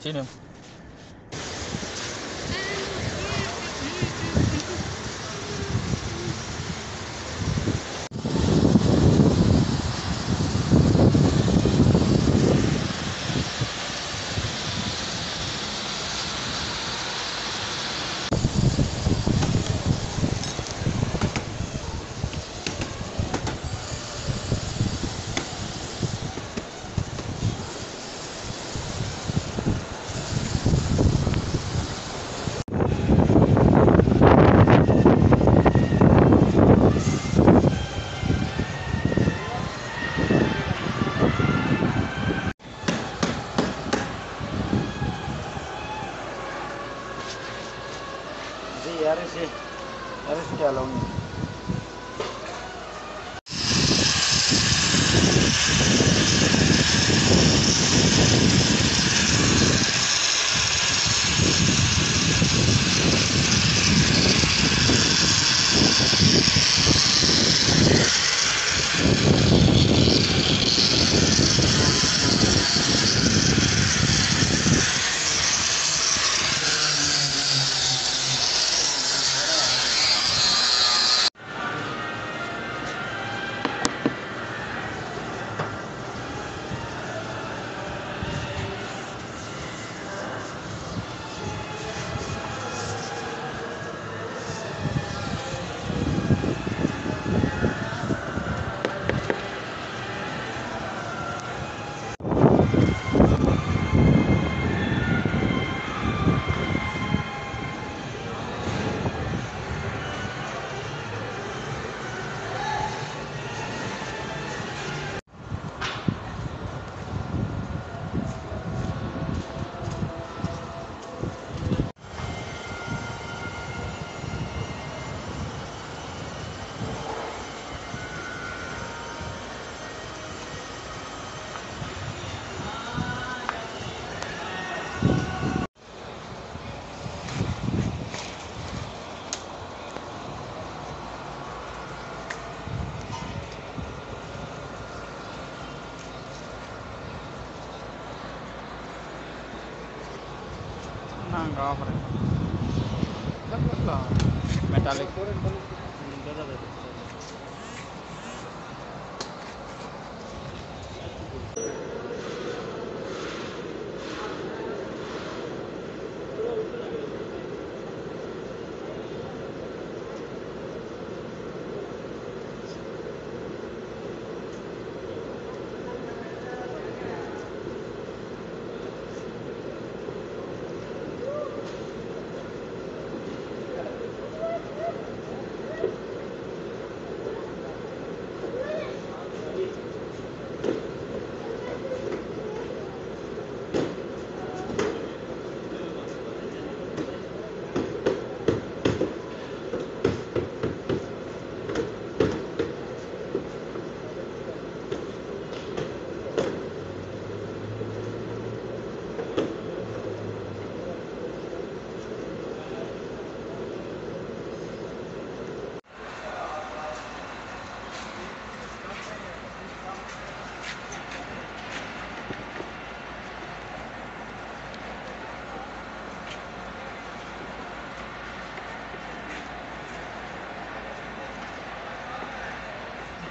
Xíu y ahora sí, ahora sí a la uña. हाँ। ना metallic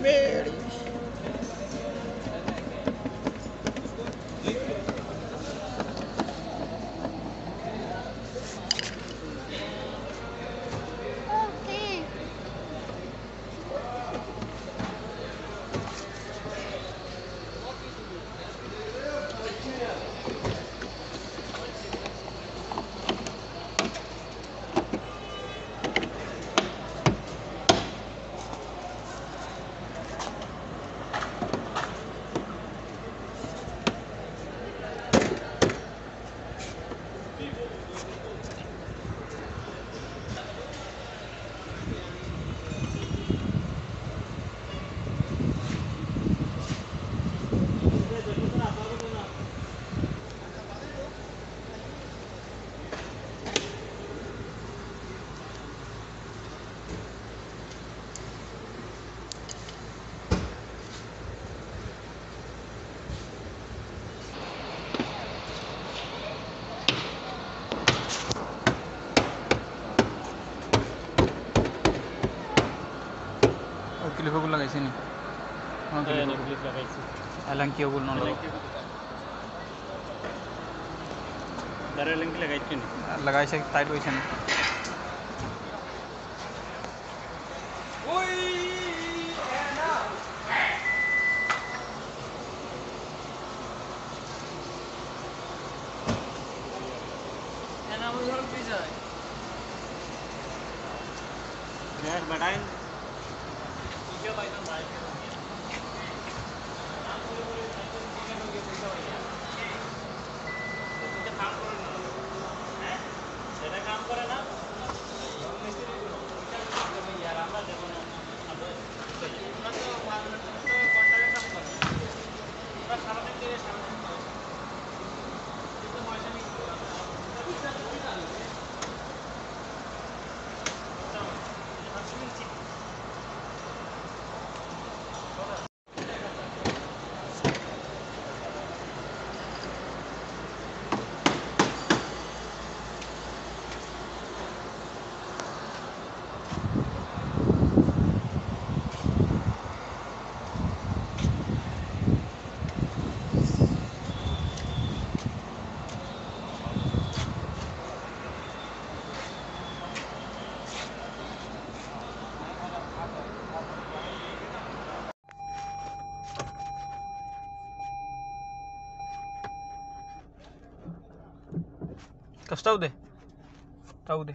Mary. Linkitita? ক্লিপগুলো লাগাইছে নি অঁ হ্যাঁ ক্লিপ নেকলেস লাগাইছি এলাংকিয়াগুলো নলগাও দাঁড়া লেঙ্কি লাগাইছি নি লাগাইছে টাইট হয়েছে না গ্যাস বাড়াই কাম Taude. Taude.